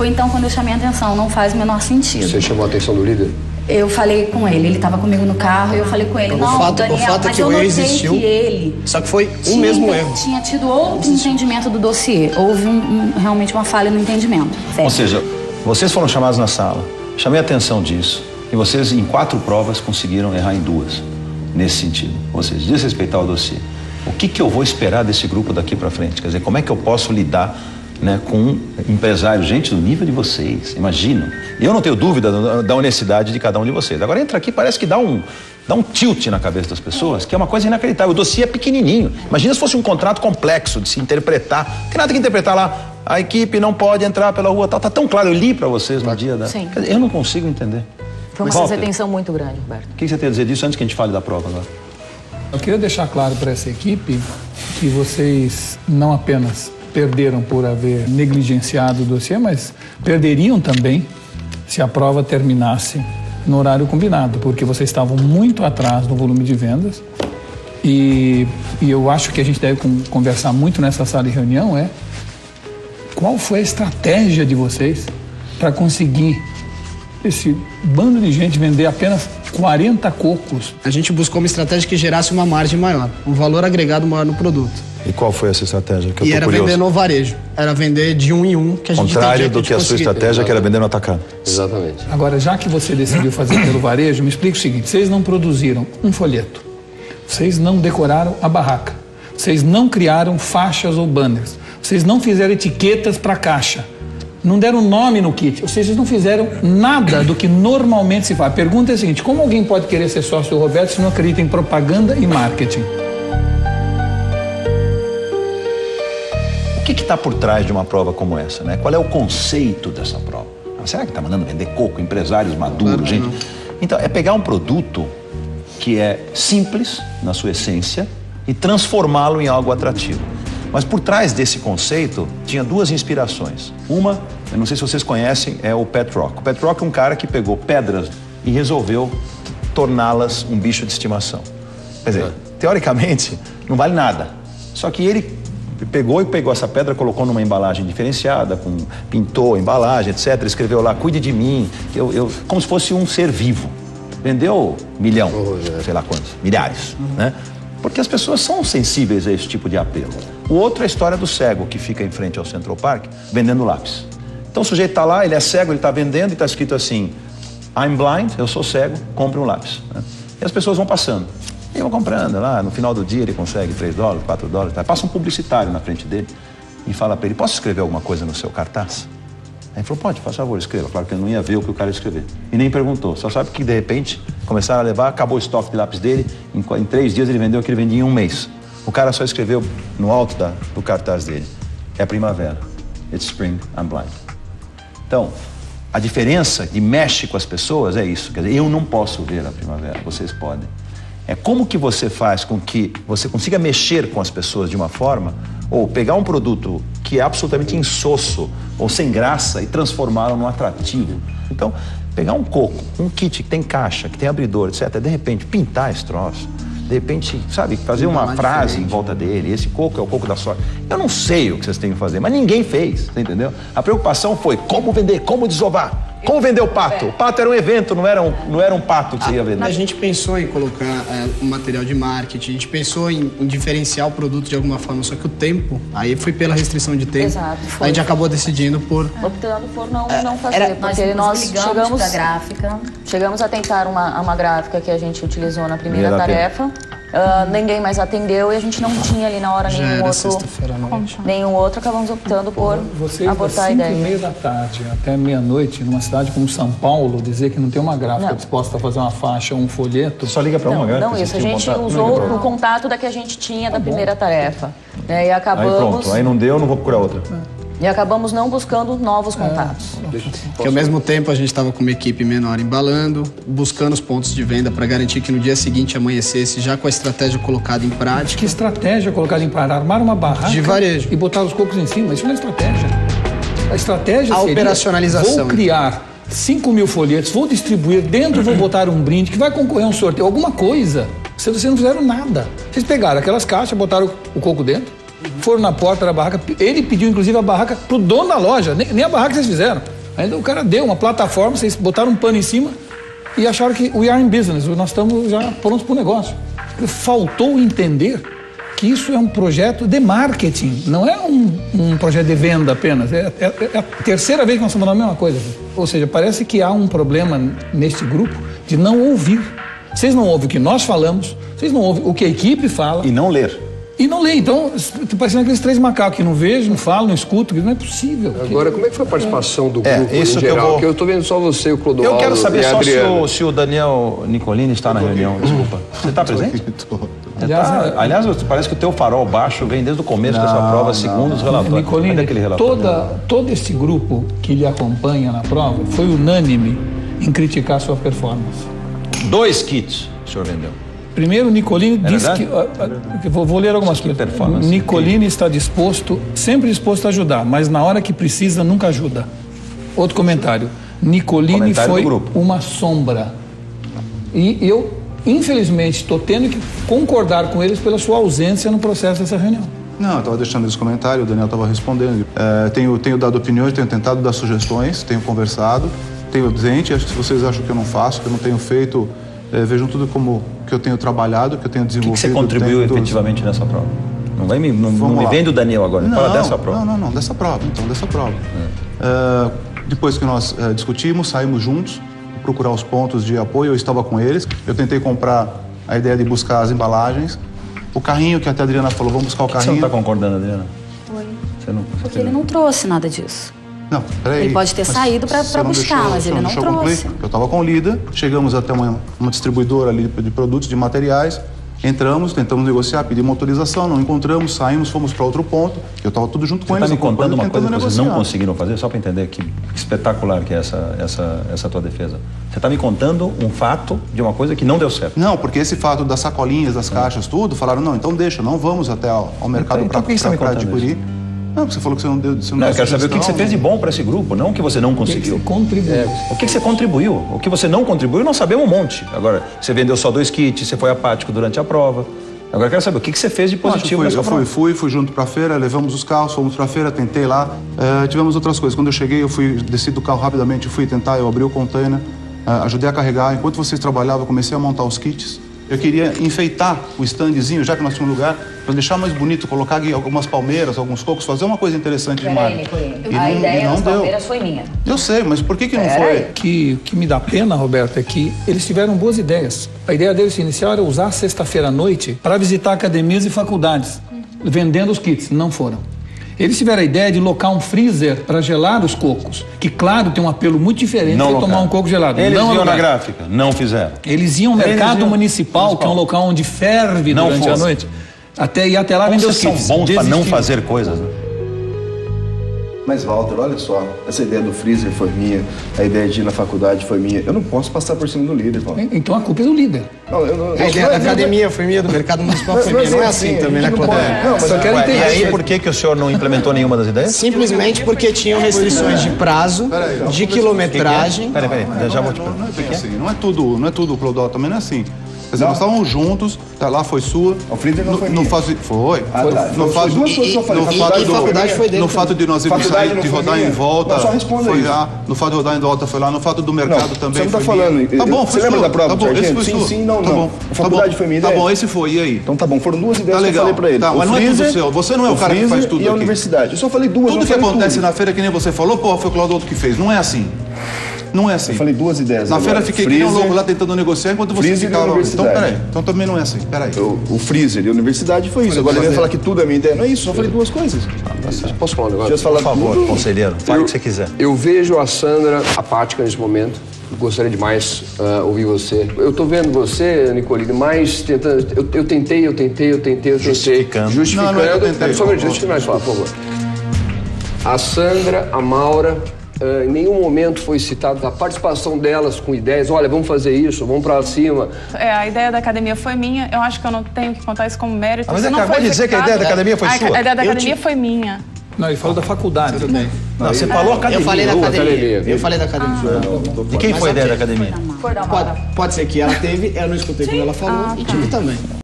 Foi então quando eu chamei a atenção, não faz o menor sentido. Você chamou a atenção do líder? Eu falei com ele, ele estava comigo no carro e eu falei com ele, não, o fato, Daniel, o fato é mas que eu o erro existiu. que ele Só que foi um tinha, mesmo erro. tinha tido outro entendimento do dossiê. Houve um- um- realmente uma falha no entendimento. Ou seja, vocês foram chamados na sala, chamei a atenção disso, e vocês em quatro provas conseguiram errar em duas, nesse sentido. Ou seja, desrespeitar o dossiê. O que, que eu vou esperar desse grupo daqui para frente? Quer dizer, como é que eu posso lidar né, com empresários, gente do nível de vocês? Imagina. E eu não tenho dúvida da- da honestidade de cada um de vocês. Agora entra aqui, parece que dá um, dá um tilt na cabeça das pessoas, que é uma coisa inacreditável. O dossiê é pequenininho. Imagina se fosse um contrato complexo de se interpretar. Não tem nada que interpretar lá. A equipe não pode entrar pela rua, tal. Tá tão claro. Eu li para vocês no dia da. Sim. Eu não consigo entender. Foi uma Walter, muito grande, Roberto. O que você tem a dizer disso antes que a gente fale da prova agora? Eu queria deixar claro para essa equipe que vocês não apenas perderam por haver negligenciado o dossiê, mas perderiam também se a prova terminasse no horário combinado, porque vocês estavam muito atrás no volume de vendas. E, e eu acho que a gente deve con- conversar muito nessa sala de reunião é qual foi a estratégia de vocês para conseguir esse bando de gente vender apenas 40 cocos A gente buscou uma estratégia que gerasse uma margem maior, um valor agregado maior no produto. E qual foi essa estratégia? Que e eu tô era curioso. vender no varejo. Era vender de um em um, que a gente Contrário do que a gente sua estratégia, que era vender no atacado. Exatamente. Agora, já que você decidiu fazer pelo varejo, me explica o seguinte: vocês não produziram um folheto, vocês não decoraram a barraca, vocês não criaram faixas ou banners, vocês não fizeram etiquetas para caixa, não deram nome no kit, ou seja, vocês não fizeram nada do que normalmente se faz. A pergunta é a seguinte: como alguém pode querer ser sócio do Roberto se não acredita em propaganda e marketing? Está por trás de uma prova como essa? Né? Qual é o conceito dessa prova? Ah, será que está mandando vender coco, empresários maduros, gente? Então, é pegar um produto que é simples na sua essência e transformá-lo em algo atrativo. Mas por trás desse conceito tinha duas inspirações. Uma, eu não sei se vocês conhecem, é o Pet Rock. O Pet Rock é um cara que pegou pedras e resolveu torná-las um bicho de estimação. Quer dizer, teoricamente, não vale nada. Só que ele pegou e pegou essa pedra, colocou numa embalagem diferenciada, com, pintou a embalagem, etc. Escreveu lá, cuide de mim, que eu, eu- como se fosse um ser vivo. Vendeu milhão, sei lá quantos, milhares, né? Porque as pessoas são sensíveis a esse tipo de apelo. O outro é a história do cego que fica em frente ao Central Park vendendo lápis. Então o sujeito está lá, ele é cego, ele está vendendo e está escrito assim: I'm blind, eu sou cego, compre um lápis. né? E as pessoas vão passando. E vão comprando lá, no final do dia ele consegue 3 dólares, 4 dólares. Tá? Passa um publicitário na frente dele e fala para ele: Posso escrever alguma coisa no seu cartaz? Aí ele falou: Pode, faz favor, escreva. Claro que ele não ia ver o que o cara ia escrever. E nem perguntou. Só sabe que de repente começaram a levar, acabou o estoque de lápis dele. Em, em três dias ele vendeu o que ele vendia em um mês. O cara só escreveu no alto da- do cartaz dele: É primavera. It's spring, I'm blind. Então, a diferença que mexe com as pessoas é isso. Quer dizer, eu não posso ver a primavera, vocês podem. É como que você faz com que você consiga mexer com as pessoas de uma forma, ou pegar um produto que é absolutamente insosso ou sem graça e transformá-lo num atrativo. Então, pegar um coco, um kit que tem caixa, que tem abridor, etc., de repente pintar esse troço, de repente, sabe, fazer uma Embalar frase diferente. em volta dele, esse coco é o coco da sorte. Eu não sei o que vocês têm que fazer, mas ninguém fez, entendeu? A preocupação foi como vender, como desovar, como vender o pato. O pato era um evento, não era um, não era um pato que você ia vender. A gente pensou em colocar é, um material de marketing, a gente pensou em, em diferenciar o produto de alguma forma, só que o tempo, aí foi pela restrição de tempo. Exato, foi. A gente acabou decidindo por. Optando por não, não fazer, era- porque Nós, nós ligamos chegamos, gráfica. chegamos a tentar uma, uma gráfica que a gente utilizou na primeira Primeira tarefa. Ah, ninguém mais atendeu e a gente não tinha ali na hora Já nenhum outro, nenhum outro, acabamos optando por Vocês, abortar a 5 e ideia. meia da tarde até meia-noite, numa cidade como São Paulo, dizer que não tem uma gráfica Não. disposta a fazer uma faixa ou um folheto. Só liga para uma gráfica. não isso. A gente contato? usou o contato da que a gente tinha da primeira tarefa. né, E Aí acabamos, pronto, aí não deu, não vou procurar outra. E acabamos não buscando novos contatos. Porque ao mesmo tempo a gente estava com uma equipe menor embalando, buscando os pontos de venda para garantir que no dia seguinte amanhecesse já com a estratégia colocada em prática. Que estratégia colocada em prática? Armar uma barraca De varejo. e botar os cocos em cima. Isso não é estratégia. A estratégia A seria, operacionalização. Vou criar 5 mil folhetos, vou distribuir dentro, vou botar um brinde que vai concorrer a um sorteio, alguma coisa. Vocês não fizeram nada. Vocês pegaram aquelas caixas, botaram o coco dentro, Foram na porta da barraca, ele pediu inclusive a barraca pro dono da loja, nem, nem a barraca vocês fizeram. Ainda o cara deu uma plataforma, vocês botaram um pano em cima e acharam que we are in business, nós estamos já prontos para o negócio. Faltou entender que isso é um projeto de marketing, não é um, um projeto de venda apenas. É, é, é, a terceira vez que nós estamos falando a mesma coisa. Ou seja, parece que há um problema neste grupo de não ouvir. Vocês não ouvem o que nós falamos, vocês não ouvem o que a equipe fala. E não ler. E não lê. Então, tá parecendo aqueles três macacos que não vejo, não falo, não escuto, que não é possível. Agora, como é que foi a participação do É, grupo isso em que eu geral? vou- Porque eu estou vendo só você, o Clodoaldo Eu quero saber só se o, se o Daniel Nicolini está na reunião. Desculpa. Você está presente? Você Aliás, tá- é- aliás, parece que o teu farol baixo vem desde o começo dessa prova, segundo os relatórios. Nicolini, Cadê aquele relatório? toda, todo esse grupo que lhe acompanha na prova foi unânime em criticar sua performance. Dois kits o senhor vendeu. Primeiro, Nicolini disse verdade? que. vou, vou ler algumas coisas. Nicolini está disposto, sempre disposto a ajudar, mas na hora que precisa, nunca ajuda. Outro comentário. Nicolini Comentário foi uma sombra. E eu, infelizmente, estou tendo que concordar com eles pela sua ausência no processo dessa reunião. Não, eu estava deixando esse comentário, o Daniel estava respondendo. É, tenho, tenho dado opiniões, tenho tentado dar sugestões, tenho conversado, tenho dizente, acho que se vocês acham que eu não faço, que eu não tenho feito, é, vejam tudo como que eu tenho trabalhado, que eu tenho O que, desenvolvido. que você contribuiu dos- efetivamente nessa prova? Não, vai me, não, não me vende o Daniel agora, Não, fala dessa prova. Não, não, não, dessa prova, então, dessa prova. É, depois que nós é, discutimos, saímos juntos, procurar os pontos de apoio, eu estava com eles. Eu tentei comprar a ideia de buscar as embalagens. O carrinho que até a Adriana falou, vamos buscar o que você carrinho. não está concordando, Adriana? Foi. Você não, Porque ele não trouxe nada disso. Não, peraí. Ele pode ter Mas saído pra- você pra não buscar, mas você ele não deixou trouxe. Eu estava com o líder, chegamos até uma, uma distribuidora ali de, produtos, de materiais, entramos, tentamos negociar, pedimos autorização, não encontramos, saímos, fomos para outro ponto. Eu estava tudo junto com Você está eles. me contando uma coisa que vocês tentando não negociar. conseguiram fazer, só para entender que espetacular que é essa, essa, essa tua defesa. Você está me contando um fato de uma coisa que não deu certo. Não, porque esse fato das sacolinhas, das caixas, tudo, falaram, não, então deixa, não vamos até ao, ao mercado Então, para por que você tá me contando adquirir. Não, porque você falou que você não deu. Você não, Não, deu eu quero saber o que, que você fez de bom para esse grupo, não o que você não O que que conseguiu. você contribuiu? O que, que você contribuiu? O que você não contribuiu, nós sabemos um monte. Agora, você vendeu só dois kits, você foi apático durante a prova. Agora, eu quero saber o que, que você fez de Não, positivo fui, nessa eu prova. fui, fui, fui junto pra feira, levamos os carros, fomos pra feira, tentei lá. eh, tivemos outras coisas. Quando eu cheguei, eu fui, desci do carro rapidamente, fui tentar, eu abri o container, eh, ajudei a carregar. Enquanto vocês trabalhavam, eu comecei a montar os kits. Eu queria enfeitar o standzinho, já que nós tínhamos um lugar, para deixar mais bonito, colocar aqui algumas palmeiras, alguns cocos, fazer uma coisa interessante de. E A não- ideia não das deu. palmeiras foi minha. Eu sei, mas por que, que não Pera foi? aí. que, que me dá pena, Roberto, é que eles tiveram boas ideias. A ideia deles inicial era usar sexta-feira à noite para visitar academias e faculdades, vendendo os kits. Não foram. Eles tiveram a ideia de locar um freezer para gelar os cocos, que, claro, tem um apelo muito diferente Não de tomar um coco gelado. Eles não iam na gráfica, não fizeram. Eles iam ao Eles mercado iam- municipal, que é um local onde ferve Não durante a foram. noite, até ir até lá Como vender os são bons para não fazer coisas, né? Mas, Walter, olha só, essa ideia do freezer foi minha, a ideia de ir na faculdade foi minha. Eu não posso passar por cima do líder, Walter. Então a culpa é do líder. Não, eu não, A ideia da academia foi minha, do mercado municipal foi minha. Não é assim também, né, Cláudio? Não, mas Só quero entender. e aí, por que, que o senhor não implementou nenhuma das ideias? Simplesmente porque tinham restrições de prazo, de quilometragem. Peraí, peraí, já vou te Não, não é perguntar. bem assim, não é tudo, não é tudo, Clodó, também não é assim. Quer dizer, nós estávamos juntos, tá lá foi sua. O freezer não no, foi minha. fato, foi. Ah, tá. No Foi fato, duas coisas que eu falei, no fato do, foi dele no fato de nós irmos sair, não de foi rodar minha. em volta. Não, só responda foi isso. lá. No fato de rodar em volta foi lá. No fato do mercado Não, também você não tá foi minha. falando, Tá bom, você foi lembra da prova Tá bom, esse foi Sim, sim, não, Tá não. bom, A tá faculdade bom. foi minha Tá bom, esse foi. E aí? Então tá bom, foram duas ideias Tá que eu falei pra ele. Tá, mas não é tudo seu. Você não é o cara que faz tudo e a universidade. Eu só falei duas, Tudo que acontece na feira, que nem você falou, pô, foi o Claudio que fez. Não é assim. Não é assim. Eu falei duas ideias Na agora. feira fiquei que nem um Freezer, louco lá tentando negociar enquanto você freezer ficava. Então peraí. Então também não é assim. Peraí. O, o freezer e a universidade foi isso. Agora ele vai falar que tudo é minha ideia. Não é isso, só falei duas coisas. Posso falar um negócio? Por favor, tudo, conselheiro, fale o que você quiser. Eu vejo a Sandra apática nesse momento. Gostaria demais ah, ouvir você. Eu tô vendo você, Nicolini, mais tentando. Eu, eu tentei, eu tentei, eu tentei, eu tentei. Justificando. Justificando. Não, não é eu tentei. Só um minuto, mais falar, por favor. A Sandra, a Maura, ah, em nenhum momento foi citado a participação delas com ideias. Olha, vamos fazer isso, vamos pra cima. É, a ideia da academia foi minha. Eu acho que eu não tenho que contar isso como mérito. Ah, mas Isso não acabou de dizer que a ideia da academia foi a, sua. A ideia da Eu academia te- foi minha. Não, ele falou da faculdade. Tudo bem. Não, você falou academia. Eu falei da academia. academia. Eu falei da academia. E quem foi a ideia da academia? Foi da Pode, pode ser que ela teve, eu não escutei quando ela falou, e tive também.